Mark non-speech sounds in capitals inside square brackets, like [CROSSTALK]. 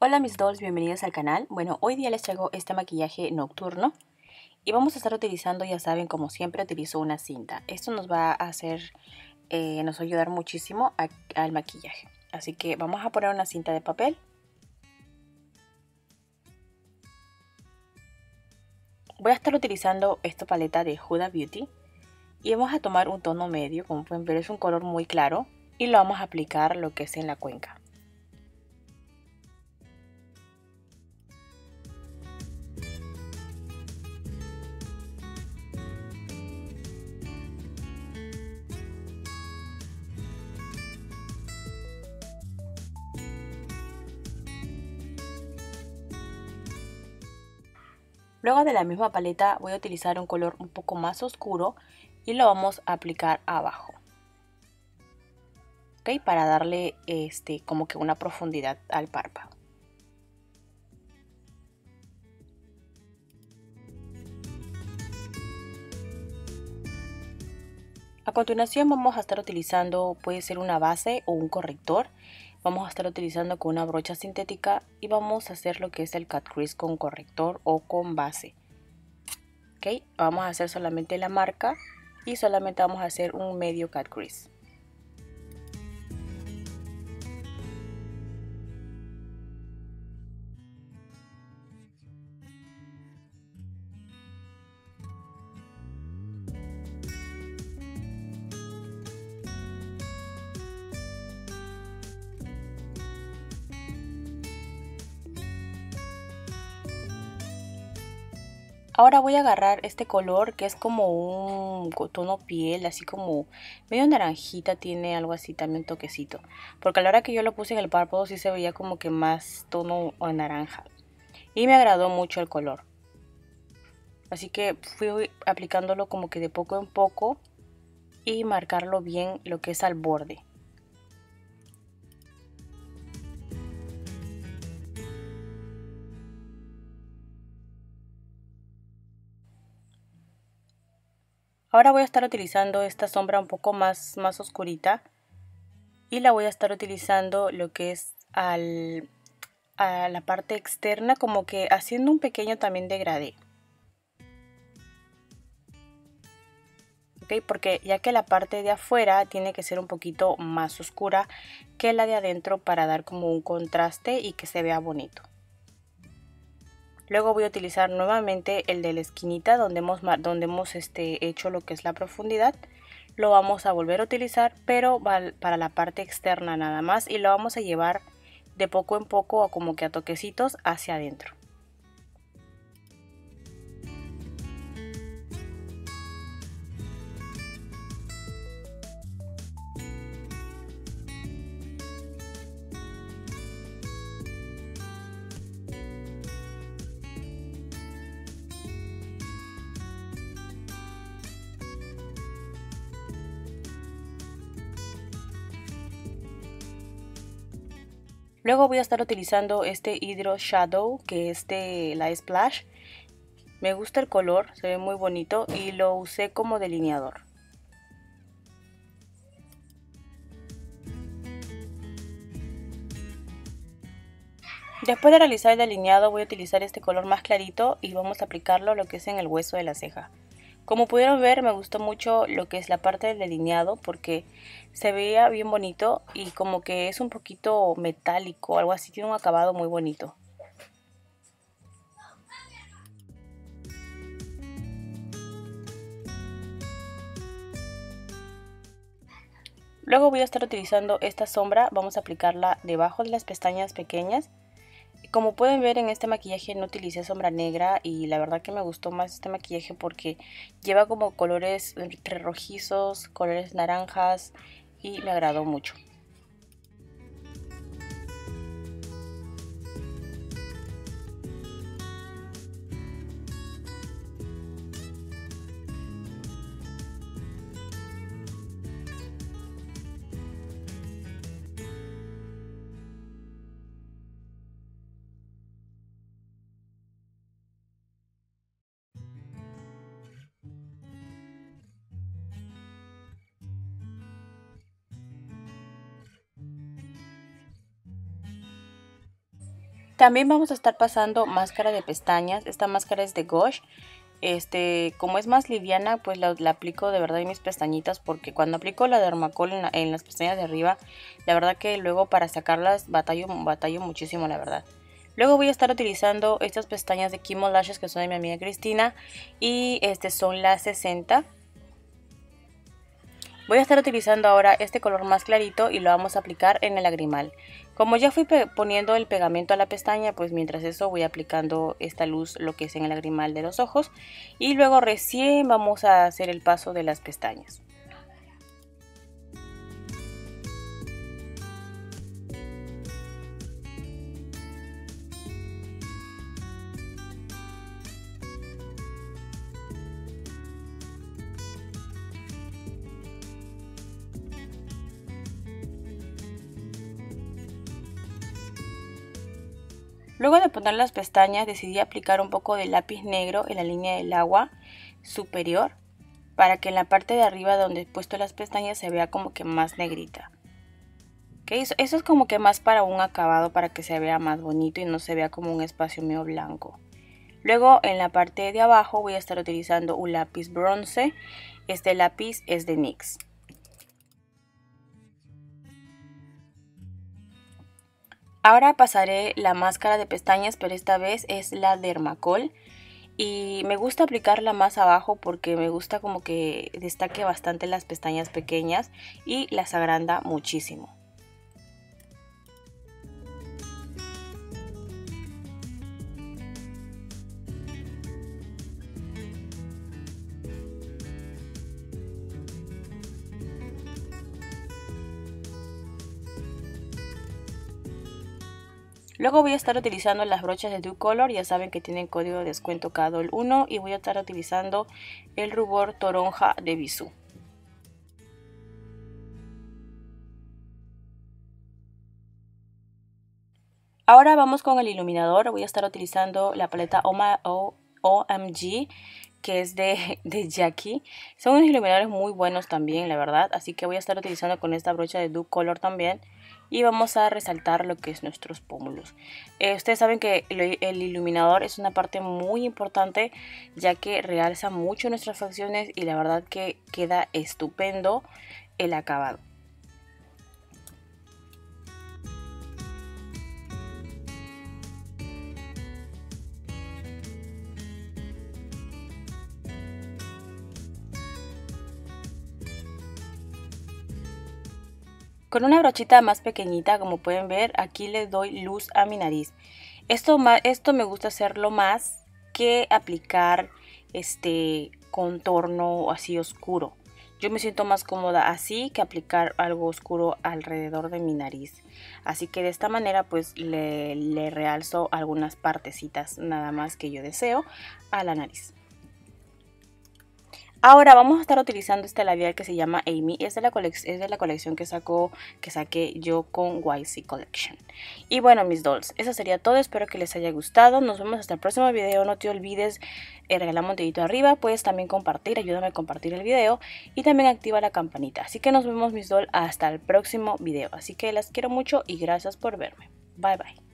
Hola mis dolls, bienvenidos al canal. Bueno, hoy día les traigo este maquillaje nocturno y vamos a estar utilizando, ya saben, como siempre utilizo una cinta. Esto nos va a hacer, eh, nos va a ayudar muchísimo al maquillaje. Así que vamos a poner una cinta de papel. Voy a estar utilizando esta paleta de Huda Beauty y vamos a tomar un tono medio, como pueden ver es un color muy claro y lo vamos a aplicar lo que es en la cuenca. Luego de la misma paleta voy a utilizar un color un poco más oscuro y lo vamos a aplicar abajo. ¿Ok? Para darle este, como que una profundidad al párpado. A continuación vamos a estar utilizando, puede ser una base o un corrector. Vamos a estar utilizando con una brocha sintética y vamos a hacer lo que es el cut crease con corrector o con base. Ok, vamos a hacer solamente la marca y solamente vamos a hacer un medio cut crease. Ahora voy a agarrar este color que es como un tono piel, así como medio naranjita, tiene algo así también toquecito. Porque a la hora que yo lo puse en el párpado sí se veía como que más tono naranja. Y me agradó mucho el color. Así que fui aplicándolo como que de poco en poco y marcarlo bien lo que es al borde. Ahora voy a estar utilizando esta sombra un poco más, más oscurita y la voy a estar utilizando lo que es al, a la parte externa como que haciendo un pequeño también degradé. ¿ok? Porque ya que la parte de afuera tiene que ser un poquito más oscura que la de adentro para dar como un contraste y que se vea bonito. Luego voy a utilizar nuevamente el de la esquinita donde hemos, donde hemos este, hecho lo que es la profundidad. Lo vamos a volver a utilizar pero para la parte externa nada más y lo vamos a llevar de poco en poco o como que a toquecitos hacia adentro. Luego voy a estar utilizando este Hydro Shadow, que es de la Splash. Me gusta el color, se ve muy bonito y lo usé como delineador. Después de realizar el delineado voy a utilizar este color más clarito y vamos a aplicarlo lo que es en el hueso de la ceja. Como pudieron ver me gustó mucho lo que es la parte del delineado porque se veía bien bonito y como que es un poquito metálico, algo así, tiene un acabado muy bonito. Luego voy a estar utilizando esta sombra, vamos a aplicarla debajo de las pestañas pequeñas como pueden ver en este maquillaje no utilicé sombra negra y la verdad que me gustó más este maquillaje porque lleva como colores entre rojizos, colores naranjas y me agradó mucho. También vamos a estar pasando máscara de pestañas. Esta máscara es de Gosh. Este, como es más liviana, pues la, aplico de verdad en mis pestañitas porque cuando aplico la dermacol en, en, las pestañas de arriba, la verdad que luego para sacarlas batallo, muchísimo, la verdad. Luego voy a estar utilizando estas pestañas de Kimo Lashes que son de mi amiga Cristina y este son las 60 Voy a estar utilizando ahora este color más clarito y lo vamos a aplicar en el lagrimal. Como ya fui poniendo el pegamento a la pestaña, pues mientras eso voy aplicando esta luz lo que es en el lagrimal de los ojos. Y luego recién vamos a hacer el paso de las pestañas. Luego de poner las pestañas decidí aplicar un poco de lápiz negro en la línea del agua superior para que en la parte de arriba donde he puesto las pestañas se vea como que más negrita. Eso, eso, es como que más para un acabado para que se vea más bonito y no se vea como un espacio medio blanco. Luego en la parte de abajo voy a estar utilizando un lápiz bronce. Este lápiz es de NYX. Ahora pasaré la máscara de pestañas, pero esta vez es la Dermacol. Y me gusta aplicarla más abajo porque me gusta como que destaque bastante las pestañas pequeñas y las agranda muchísimo. Luego voy a estar utilizando las brochas de Do Color, ya saben que tienen código de descuento CADOL 1 y voy a estar utilizando el rubor toronja de Bisú. Ahora vamos con el iluminador, voy a estar utilizando la paleta OMG que es de, [LAUGHS] de Jackie. Son unos iluminadores muy buenos también, la verdad. Así que voy a estar utilizando con esta brocha de Do Color también y vamos a resaltar lo que es nuestros pómulos. Eh, ustedes saben que el, iluminador es una parte muy importante ya que realza mucho nuestras facciones y la verdad que queda estupendo el acabado. Con una brochita más pequeñita, como pueden ver, aquí le doy luz a mi nariz. Esto, me gusta hacerlo más que aplicar este contorno así oscuro. Yo me siento más cómoda así que aplicar algo oscuro alrededor de mi nariz. Así que de esta manera pues le, le realzo algunas partecitas nada más que yo deseo a la nariz. Ahora vamos a estar utilizando este labial que se llama Amy. Es de la, es de la colección que, sacó, que saqué yo con YC Collection. Y bueno, mis dolls, eso sería todo. Espero que les haya gustado. Nos vemos hasta el próximo video. No te olvides eh, regalarme un dedito arriba. Puedes también compartir. Ayúdame a compartir el video. Y también activa la campanita. Así que nos vemos, mis dolls, hasta el próximo video. Así que las quiero mucho y gracias por verme. Bye, bye.